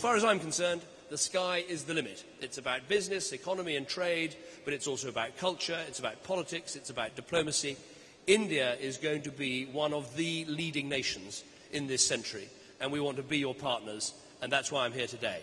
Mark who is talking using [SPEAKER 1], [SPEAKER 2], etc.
[SPEAKER 1] As far as I'm concerned, the sky is the limit. It's about business, economy, and trade, but it's also about culture, it's about politics, it's about diplomacy. India is going to be one of the leading nations in this century, and we want to be your partners, and that's why I'm here today.